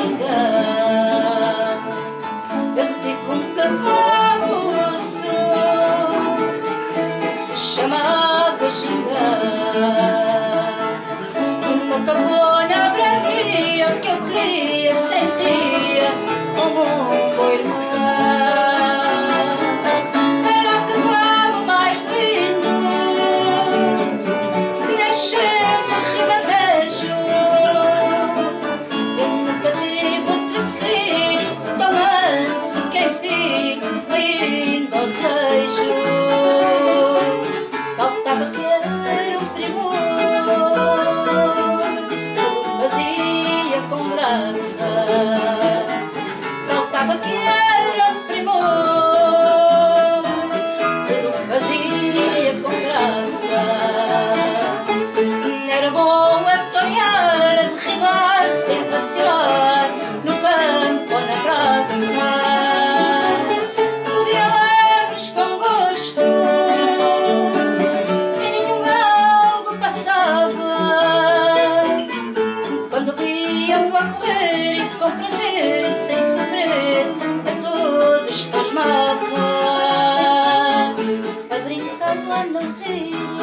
xingar. Eu tive um cavalo só que se chamava Gingar. Uma cabona bravia que eu queria, sentia o amor. You.